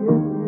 you.